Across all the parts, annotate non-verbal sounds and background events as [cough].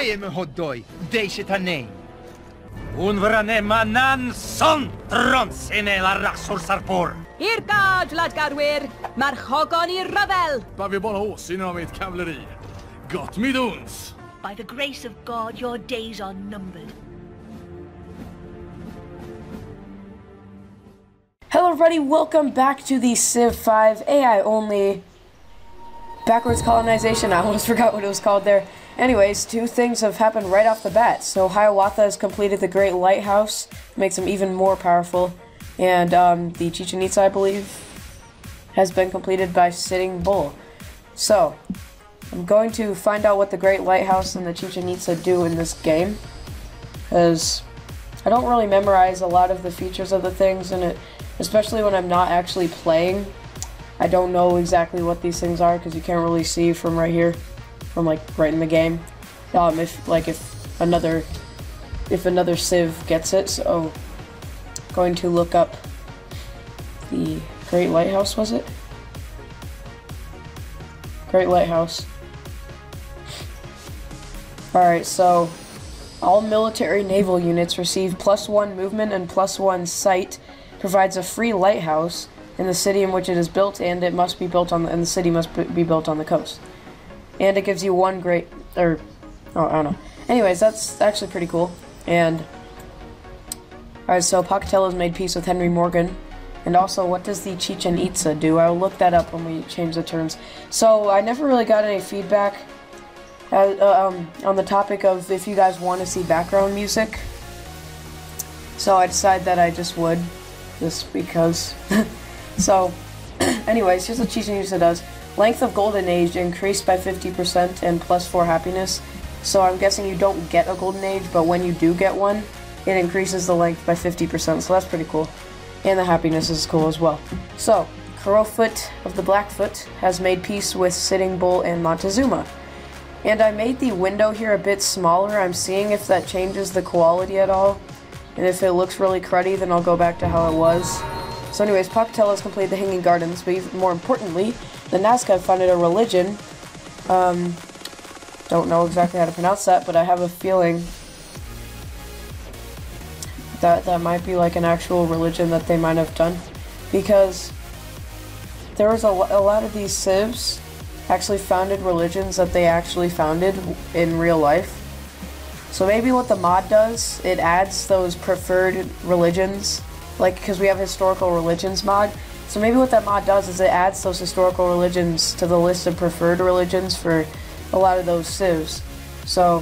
Ejem hoddoj, dejxe ta nej. Unvrane manan son tronsine la rasur sarpor. I'r gad, ladgarwyr! Mae'r chogon i'r ryfel! Bara vi bara åsyn av mitt kavalleri. Gott miduns! By the grace of God, your days are numbered. Hello everybody, welcome back to the Civ 5 AI only backwards colonization. I almost [laughs] forgot what it was called there. Anyways, two things have happened right off the bat. So Hiawatha has completed the Great Lighthouse, makes him even more powerful. And um, the Chichen Itza, I believe, has been completed by Sitting Bull. So, I'm going to find out what the Great Lighthouse and the Chichen Itza do in this game. Because I don't really memorize a lot of the features of the things in it, especially when I'm not actually playing. I don't know exactly what these things are because you can't really see from right here, from like right in the game. Um, if like if another if another Civ gets it, so going to look up the Great Lighthouse. Was it? Great Lighthouse. Alright, so all military naval units receive plus one movement and plus one sight, provides a free lighthouse in the city in which it is built, and it must be built on the, and the city must be built on the coast. And it gives you one great, or, oh, I don't know. Anyways, that's actually pretty cool. And, alright, so Pocatello's made peace with Henry Morgan. And also, what does the Chichen Itza do? I'll look that up when we change the terms. So, I never really got any feedback uh, uh, um, on the topic of if you guys want to see background music. So I decided that I just would, just because. [laughs] so, [clears throat] anyways, here's what Chichen Itza does. Length of Golden Age increased by 50% and plus 4 happiness. So I'm guessing you don't get a Golden Age, but when you do get one, it increases the length by 50%, so that's pretty cool. And the happiness is cool as well. So, Crowfoot of the Blackfoot has made peace with Sitting Bull and Montezuma. And I made the window here a bit smaller. I'm seeing if that changes the quality at all. And if it looks really cruddy, then I'll go back to how it was. So anyways, Pocatello has completed the Hanging Gardens, but even more importantly, the Nazca founded a religion. Um, don't know exactly how to pronounce that, but I have a feeling that that might be like an actual religion that they might have done. Because there was a, a lot of these civs actually founded religions that they actually founded in real life. So maybe what the mod does, it adds those preferred religions, like because we have historical religions mod. So maybe what that mod does is it adds those historical religions to the list of preferred religions for a lot of those civs. So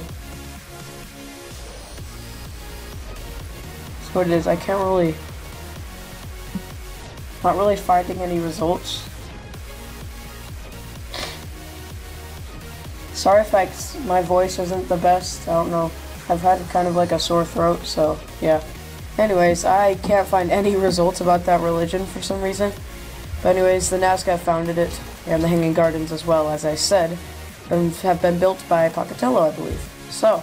that's what it is. I can't really, not really finding any results. Sorry if I, my voice isn't the best. I don't know. I've had kind of like a sore throat, so yeah. Anyways, I can't find any results about that religion for some reason. But anyways, the Nazca founded it, and the Hanging Gardens as well, as I said, and have been built by Pocatello, I believe. So.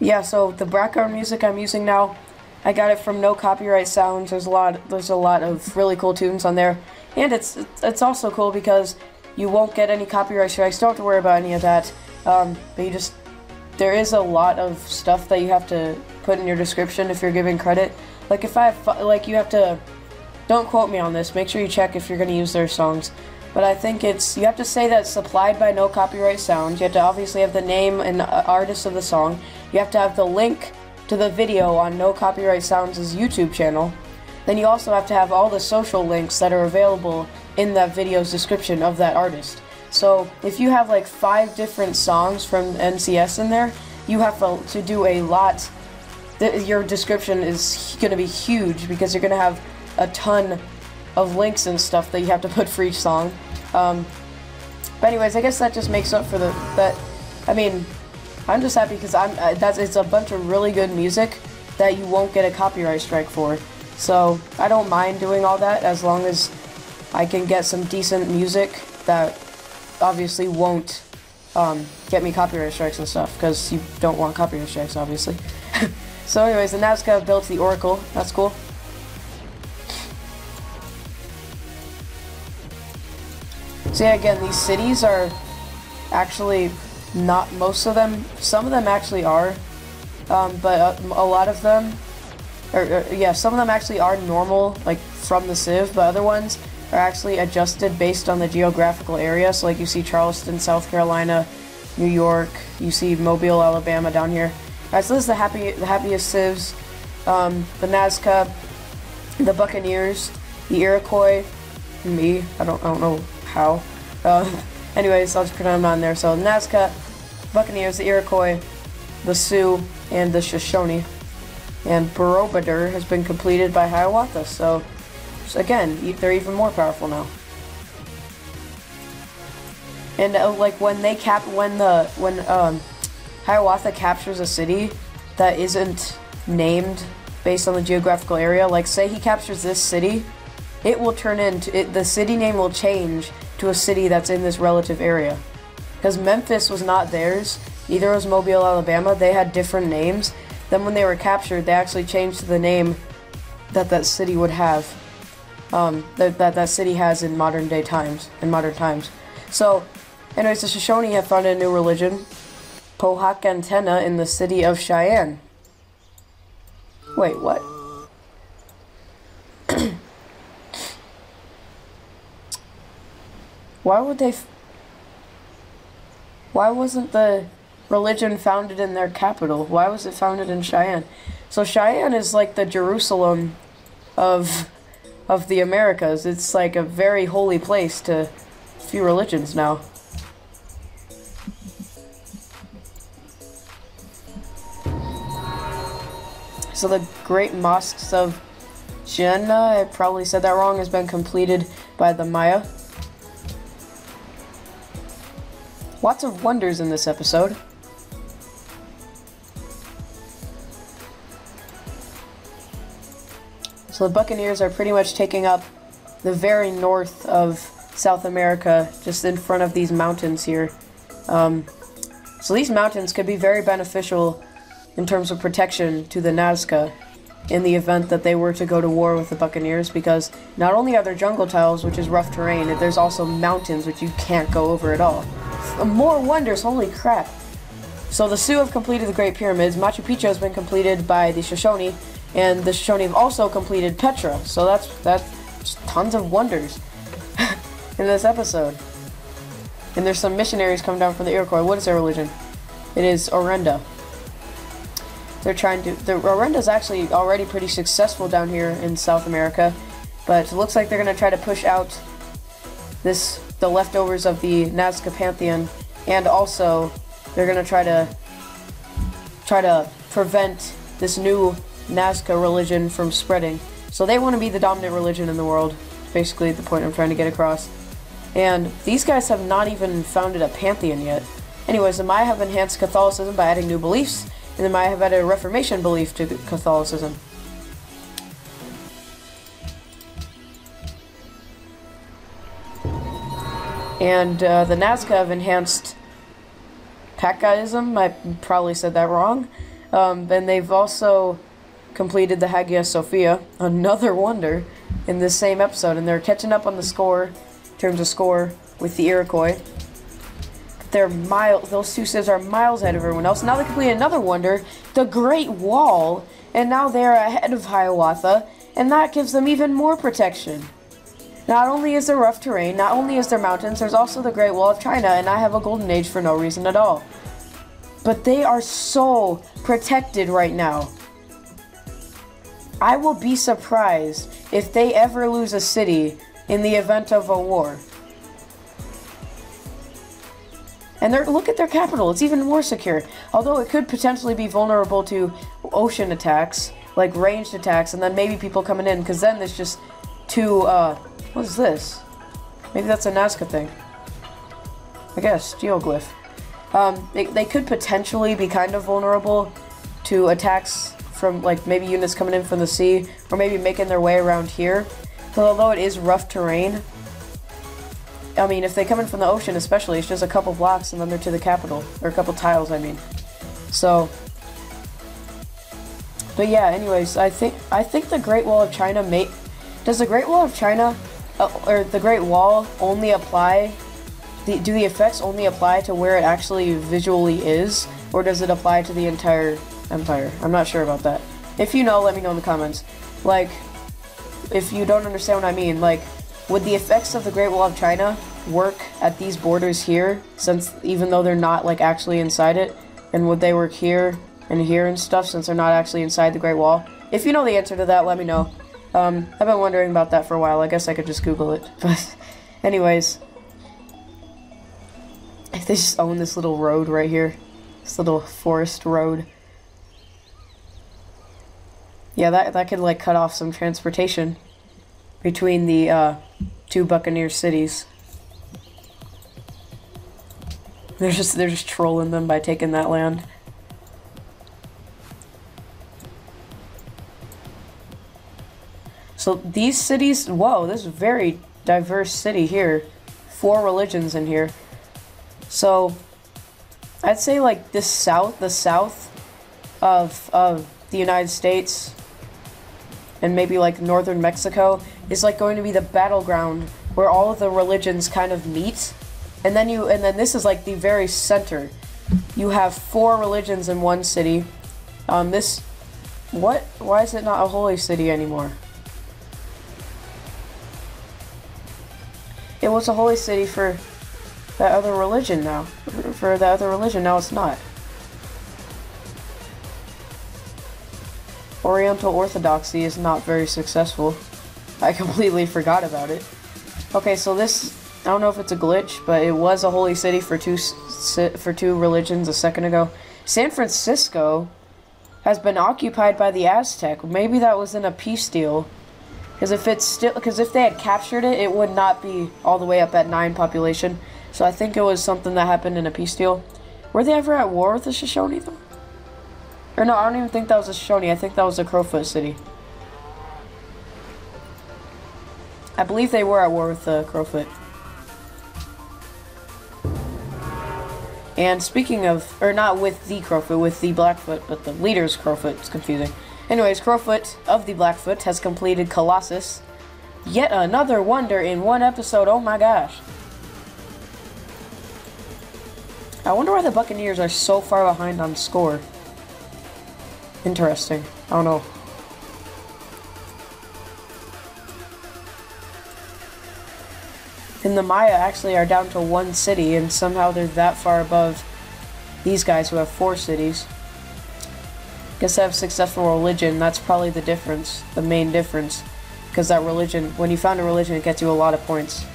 Yeah, so the background music I'm using now, I got it from No Copyright Sounds. There's a lot, there's a lot of really cool tunes on there. And it's it's also cool because you won't get any copyright strikes. Don't have to worry about any of that. Um, but you just there is a lot of stuff that you have to put in your description if you're giving credit. Like if I have, like you have to don't quote me on this. Make sure you check if you're going to use their songs. But I think it's you have to say that supplied by no copyright sounds. You have to obviously have the name and artist of the song. You have to have the link to the video on No Copyright Sounds' YouTube channel. Then you also have to have all the social links that are available in that video's description of that artist. So if you have like five different songs from NCS in there, you have to do a lot. Your description is going to be huge because you're going to have a ton of links and stuff that you have to [laughs] put for each song. Um, but anyways, I guess that just makes up for the that. I mean, I'm just happy because I'm uh, that's it's a bunch of really good music that you won't get a copyright strike for. So I don't mind doing all that as long as I can get some decent music that obviously won't um, get me copyright strikes and stuff because you don't want copyright strikes, obviously. [laughs] so, anyways, the Nazca built the Oracle. That's cool. So yeah, again, these cities are actually not most of them. Some of them actually are, um, but a, a lot of them, or, or, yeah, some of them actually are normal, like from the Civ, but other ones are actually adjusted based on the geographical area. So like you see Charleston, South Carolina, New York. You see Mobile, Alabama down here. Alright, so this is the happy, the happiest civs. Um, the Nazca, the Buccaneers, the Iroquois, me. I don't, I don't know how. Uh, [laughs] anyways, I'll just put them on there. So Nazca, Buccaneers, the Iroquois, the Sioux, and the Shoshone. And Borobudur has been completed by Hiawatha. So, so again, they're even more powerful now. And uh, like when they cap when the when um Hiawatha captures a city that isn't named based on the geographical area, like say he captures this city, it will turn into it, the city name will change to a city that's in this relative area. Because Memphis was not theirs, neither was Mobile, Alabama. They had different names. Then when they were captured, they actually changed the name that that city would have. Um, that, that that city has in modern day times, in modern times. So Anyways, the Shoshone have founded a new religion, Pohakantena, in the city of Cheyenne. Wait, what? [coughs] Why would they... Why wasn't the religion founded in their capital? Why was it founded in Cheyenne? So Cheyenne is like the Jerusalem of of the Americas. It's like a very holy place to few religions now. So the Great Mosques of Jannah, I probably said that wrong, has been completed by the Maya. Lots of wonders in this episode. So the Buccaneers are pretty much taking up the very north of South America, just in front of these mountains here. Um, so these mountains could be very beneficial in terms of protection to the Nazca in the event that they were to go to war with the Buccaneers because not only are there jungle tiles, which is rough terrain, there's also mountains which you can't go over at all. More wonders, holy crap. So the Sioux have completed the Great Pyramids, Machu Picchu has been completed by the Shoshone, and the Shoshone have also completed Petra. So that's that's tons of wonders [laughs] in this episode. And there's some missionaries coming down from the Iroquois. What is their religion? It is Orenda they're trying to. The is actually already pretty successful down here in South America, but it looks like they're going to try to push out this the leftovers of the Nazca Pantheon, and also they're going to try to try to prevent this new Nazca religion from spreading. So they want to be the dominant religion in the world. Basically, the point I'm trying to get across. And these guys have not even founded a pantheon yet. Anyways, the Maya have enhanced Catholicism by adding new beliefs and they might have added a Reformation belief to Catholicism. And uh, the Nazca have enhanced Pakaism. I probably said that wrong. Um, and they've also completed the Hagia Sophia, another wonder, in this same episode. And they're catching up on the score, in terms of score, with the Iroquois. They're miles, those two are miles ahead of everyone else. Now they complete another wonder, the Great Wall, and now they're ahead of Hiawatha, and that gives them even more protection. Not only is there rough terrain, not only is there mountains, there's also the Great Wall of China, and I have a golden age for no reason at all. But they are so protected right now. I will be surprised if they ever lose a city in the event of a war. And look at their capital, it's even more secure. Although it could potentially be vulnerable to ocean attacks, like ranged attacks, and then maybe people coming in, because then there's just two, uh, what is this? Maybe that's a Nazca thing. I guess, geoglyph. Um, they, they could potentially be kind of vulnerable to attacks from, like, maybe units coming in from the sea, or maybe making their way around here. So although it is rough terrain, I mean, if they come in from the ocean especially, it's just a couple blocks and then they're to the capital. Or a couple tiles, I mean. So... But yeah, anyways, I think I think the Great Wall of China may... Does the Great Wall of China uh, or the Great Wall only apply? The, do the effects only apply to where it actually visually is, or does it apply to the entire empire? I'm not sure about that. If you know, let me know in the comments. Like, if you don't understand what I mean, like, would the effects of the Great Wall of China work at these borders here, since even though they're not like actually inside it, and would they work here and here and stuff since they're not actually inside the Great Wall? If you know the answer to that, let me know. Um, I've been wondering about that for a while. I guess I could just Google it. [laughs] But, anyways, if they just own this little road right here, this little forest road. Yeah, that that could like cut off some transportation between the uh, two Buccaneer cities. They're just they're just trolling them by taking that land. So these cities, whoa, this is a very diverse city here. Four religions in here. So I'd say like this south, the south of of the United States and maybe like northern Mexico is like going to be the battleground where all of the religions kind of meet. And then you and then this is like the very center. You have four religions in one city. Um this what why is it not a holy city anymore? It was a holy city for that other religion now. For the other religion, now it's not. Oriental Orthodoxy is not very successful. I [laughs] completely forgot about it. Okay, so this, I don't know if it's a glitch, but it was a holy city for two for two religions a second ago. San Francisco has been occupied by the Aztec. Maybe that was in a peace deal. Because if it's still, because if they had captured it, it would not be all the way up at nine population. So I think it was something that happened in a peace deal. Were they ever at war with the Shoshone though? Or no, I don't even think that was a Shoshone. I think that was a Crowfoot city. I believe they were at war with the Crowfoot. And speaking of, or not with the Crowfoot, with the Blackfoot, but the leader's Crowfoot. It's confusing. Anyways, Crowfoot of the Blackfoot has completed Colossus. Yet another wonder in one episode. Oh my gosh. I wonder why the Buccaneers are so far behind on score. Interesting. I don't know. And the Maya actually are down to one city, and somehow they're that far above these guys who have four cities. Guess they have successful religion, that's probably the difference, the main difference. Because that religion, when you found a religion, it gets you a lot of points.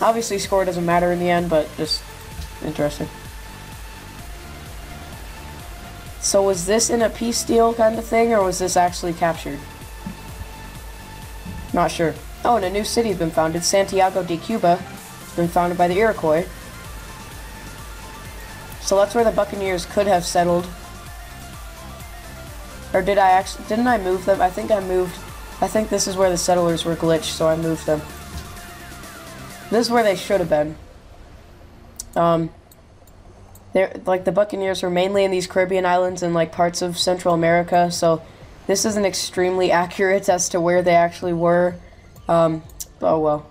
Obviously, score doesn't matter in the end, but just interesting. So was this in a peace deal kind of thing, or was this actually captured? Not sure. Oh, and a new city has been founded, Santiago de Cuba. It's been founded by the Iroquois. So that's where the Buccaneers could have settled. Or did I actually, didn't I move them? I think I moved, I think this is where the settlers were glitched, so I moved them. This is where they should have been. Um, they're, like the Buccaneers were mainly in these Caribbean islands and like parts of Central America, so this isn't extremely accurate as to where they actually were. Um, oh well.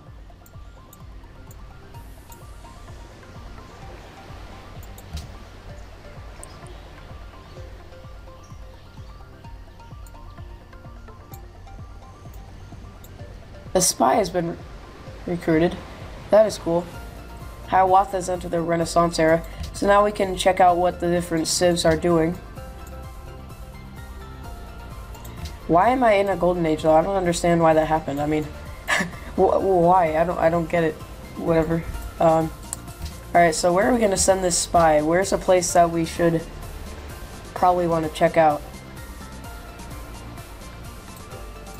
A spy has been recruited. That is cool. Hiawatha has entered the Renaissance era, so now we can check out what the different civs are doing. Why am I in a golden age though? I don't understand why that happened. I mean, [laughs] why? I don't. I don't get it. Whatever. Um, all right. So where are we gonna send this spy? Where's a place that we should probably want to check out?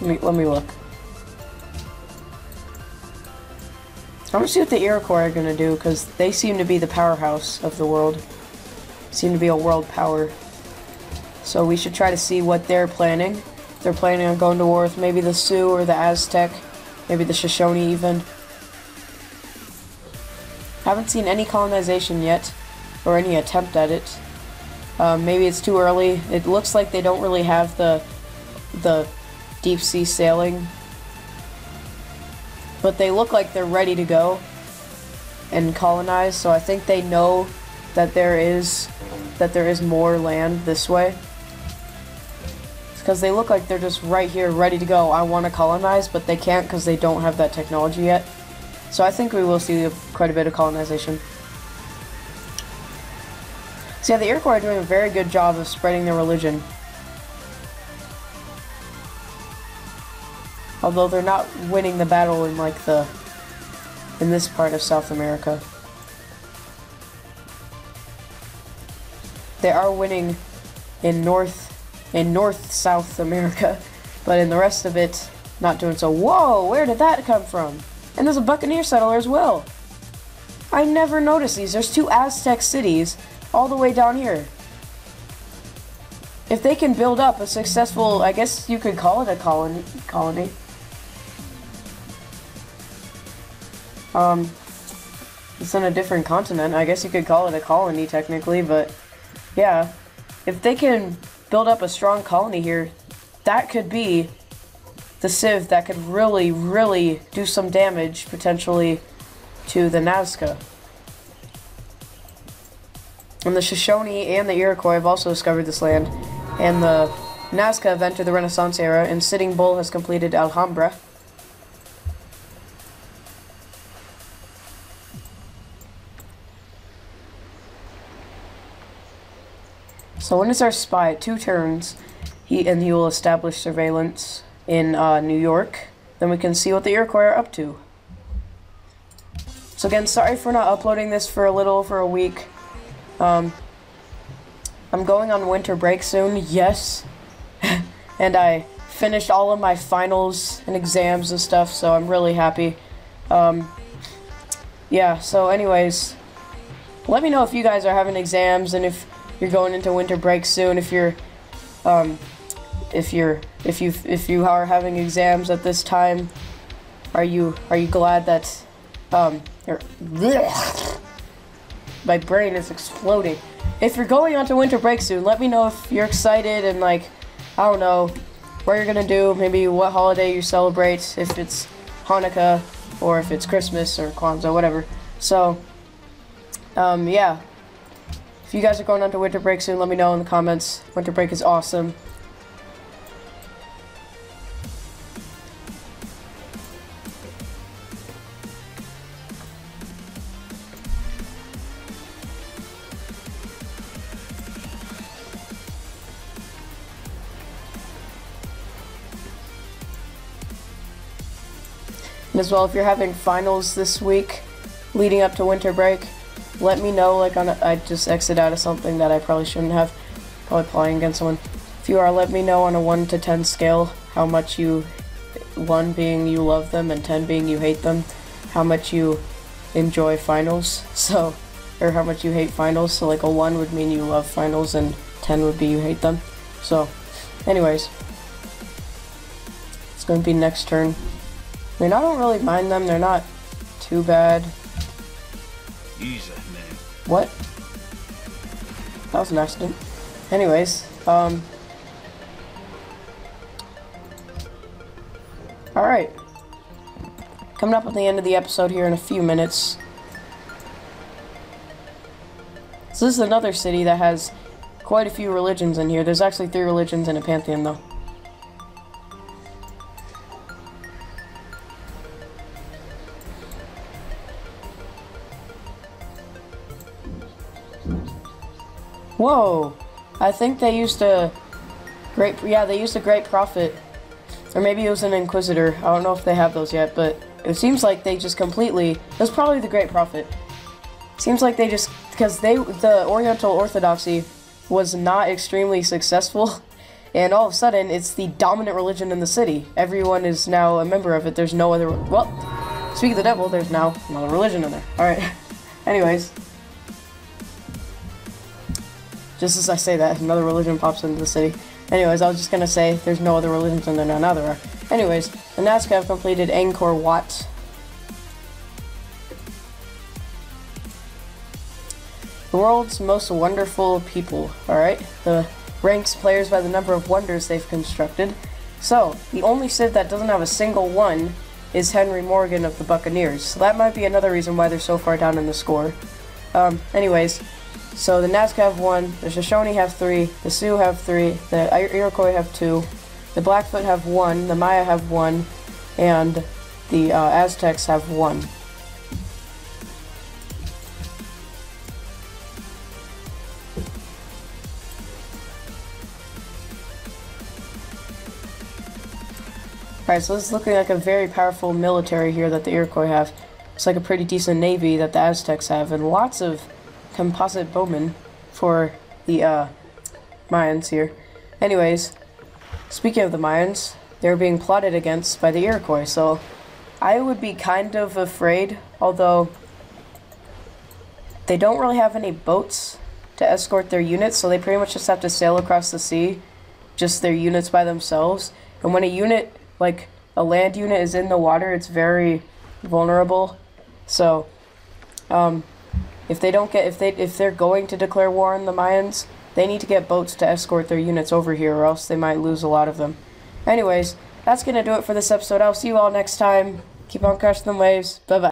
Let me let me look. I want to see what the Iroquois are going to do, because they seem to be the powerhouse of the world. Seem to be a world power. So we should try to see what they're planning. They're planning on going to war with maybe the Sioux or the Aztec. Maybe the Shoshone even. Haven't seen any colonization yet. Or any attempt at it. Um, maybe it's too early. It looks like they don't really have the the deep sea sailing but they look like they're ready to go and colonize. So I think they know that there is that there is more land this way. Because they look like they're just right here, ready to go. I want to colonize, but they can't because they don't have that technology yet. So I think we will see quite a bit of colonization. So yeah, the Iroquois are doing a very good job of spreading their religion. Although they're not winning the battle in like the in this part of South America. They are winning in North in North South America, [laughs] but in the rest of it, not doing so. Whoa, where did that come from? And there's a Buccaneer settler as well. I never noticed these. There's two Aztec cities all the way down here. If they can build up a successful, I guess you could call it a colony. colony. Um, it's on a different continent. I guess you could call it a colony technically, but yeah, if they can build up a strong colony here, that could be the Civ that could really, really do some damage potentially to the Nazca. And the Shoshone and the Iroquois have also discovered this land, and the Nazca have entered the Renaissance era, and Sitting Bull has completed Alhambra. So when is our spy? Two turns. He and he will establish surveillance in uh, New York. Then we can see what the Iroquois are up to. So again, sorry for not uploading this for a little, for a week. Um, I'm going on winter break soon, yes. [laughs] and I finished all of my finals and exams and stuff, so I'm really happy. Um, yeah, so anyways, let me know if you guys are having exams and if you're going into winter break soon. If you're, um, if you're, if you, if you are having exams at this time, are you, are you glad that, um, [laughs] my brain is exploding. If you're going onto winter break soon, let me know if you're excited and like, I don't know, what you're gonna do, maybe what holiday you celebrate, if it's Hanukkah or if it's Christmas or Kwanzaa, whatever. So, um, yeah, if you guys are going on to winter break soon, let me know in the comments. Winter break is awesome. And as well, if you're having finals this week leading up to winter break, let me know, like, on a, I just exit out of something that I probably shouldn't have. Probably playing against someone. If you are, let me know on a 1 to 10 scale how much you, 1 being you love them and 10 being you hate them, how much you enjoy finals. [laughs] So, or how much you hate finals. So, like, a 1 would mean you love finals and 10 would be you hate them. So, anyways. It's going to be next turn. I mean, I don't really mind them. They're not too bad. Easy. What? That was an accident. Anyways, um... Alright. Coming up at the end of the episode here in a few minutes. So this is another city that has quite a few religions in here. There's actually three religions in a pantheon, though. Whoa! I think they used a great, yeah, they used a great prophet. Or maybe it was an inquisitor. I don't know if they have those yet, but it seems like they just completely, it was probably the great prophet. Seems like they just, because they, the Oriental Orthodoxy was not extremely successful. [laughs] And all of a sudden, it's the dominant religion in the city. Everyone is now a member of it. There's no other, well, speak of the devil, there's now another religion in there. Alright. [laughs] Anyways. Just as I say that, another religion pops into the city. Anyways, I was just gonna say there's no other religions in there. Now there are. Anyways, the Nazca have completed Angkor Wat. The world's most wonderful people, alright? The ranks players by the number of wonders they've constructed. So, the only Civ that doesn't have a single one is Henry Morgan of the Buccaneers. So that might be another reason why they're so far down in the score. Um, anyways, so the Nazca have one, the Shoshone have three, the Sioux have three, the Iroquois have two, the Blackfoot have one, the Maya have one, and the uh, Aztecs have one. Alright, so this is looking like a very powerful military here that the Iroquois have. It's like a pretty decent navy that the Aztecs have, and lots of composite bowmen for the uh, Mayans here. Anyways, speaking of the Mayans, they're being plotted against by the Iroquois, so I would be kind of afraid, although they don't really have any boats to escort their units, so they pretty much just have to sail across the sea, just their units by themselves. And when a unit like a land unit is in the water, it's very vulnerable. So, um, if they don't get if they if they're going to declare war on the Mayans, they need to get boats to escort their units over here, or else they might lose a lot of them. Anyways, that's gonna do it for this episode. I'll see you all next time. Keep on crushing them waves. Bye bye.